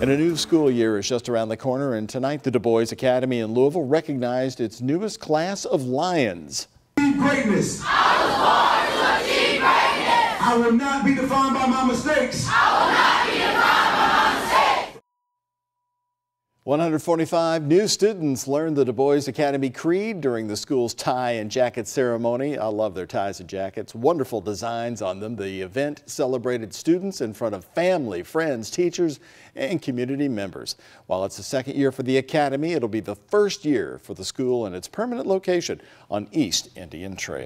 And a new school year is just around the corner, and tonight the Du Bois Academy in Louisville recognized its newest class of Lions. Greatness. I was born to achieve greatness. I will not be defined by my mistakes. I will not be defined by my mistakes. 145 new students learned the Du Bois Academy Creed during the school's tie and jacket ceremony. I love their ties and jackets. Wonderful designs on them. The event celebrated students in front of family, friends, teachers, and community members. While it's the second year for the Academy, it'll be the first year for the school in its permanent location on East Indian Trail.